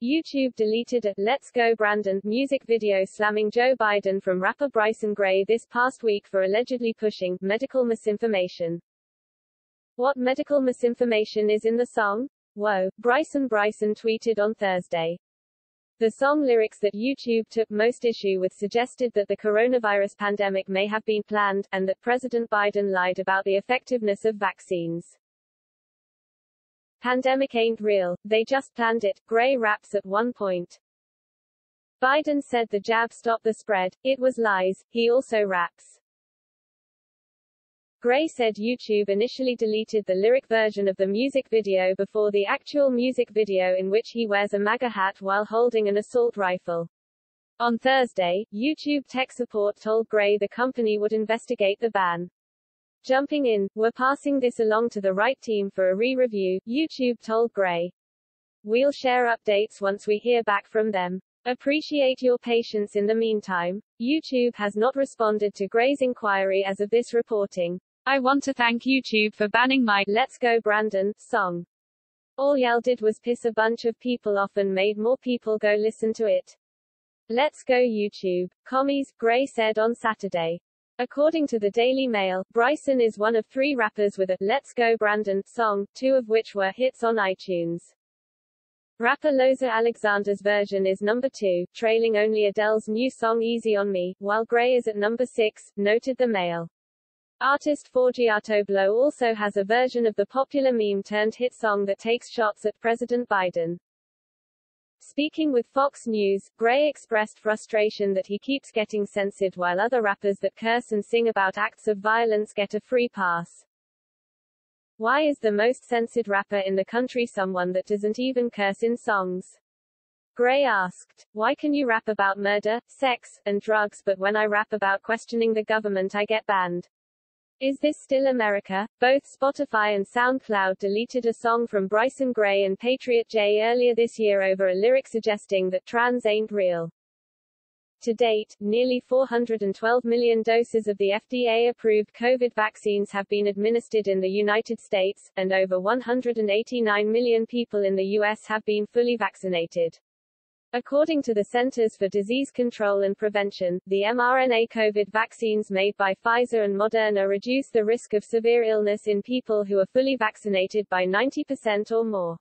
YouTube deleted a Let's Go Brandon music video slamming Joe Biden from rapper Bryson Gray this past week for allegedly pushing medical misinformation. What medical misinformation is in the song? Whoa, Bryson Bryson tweeted on Thursday. The song lyrics that YouTube took most issue with suggested that the coronavirus pandemic may have been planned, and that President Biden lied about the effectiveness of vaccines. Pandemic ain't real, they just planned it, Gray raps at one point. Biden said the jab stopped the spread, it was lies, he also raps. Gray said YouTube initially deleted the lyric version of the music video before the actual music video in which he wears a MAGA hat while holding an assault rifle. On Thursday, YouTube tech support told Gray the company would investigate the ban. Jumping in, we're passing this along to the right team for a re-review, YouTube told Gray. We'll share updates once we hear back from them. Appreciate your patience in the meantime. YouTube has not responded to Gray's inquiry as of this reporting. I want to thank YouTube for banning my Let's Go Brandon song. All y'all did was piss a bunch of people off and made more people go listen to it. Let's go YouTube. Commies, Gray said on Saturday. According to the Daily Mail, Bryson is one of three rappers with a Let's Go Brandon song, two of which were hits on iTunes. Rapper Loza Alexxander's version is number two, trailing only Adele's new song Easy on Me, while Gray is at number six, noted the Mail. Artist Forgiato Blow also has a version of the popular meme-turned-hit song that takes shots at President Biden. Speaking with Fox News, Gray expressed frustration that he keeps getting censored while other rappers that curse and sing about acts of violence get a free pass. Why is the most censored rapper in the country someone that doesn't even curse in songs? Gray asked, Why can you rap about murder, sex, and drugs but when I rap about questioning the government I get banned? Is This Still America? Both Spotify and SoundCloud deleted a song from Bryson Gray and Patriot J earlier this year over a lyric suggesting that trans ain't real. To date, nearly 412 million doses of the FDA-approved COVID vaccines have been administered in the United States, and over 189 million people in the U.S. have been fully vaccinated. According to the Centers for Disease Control and Prevention, the mRNA COVID vaccines made by Pfizer and Moderna reduce the risk of severe illness in people who are fully vaccinated by 90% or more.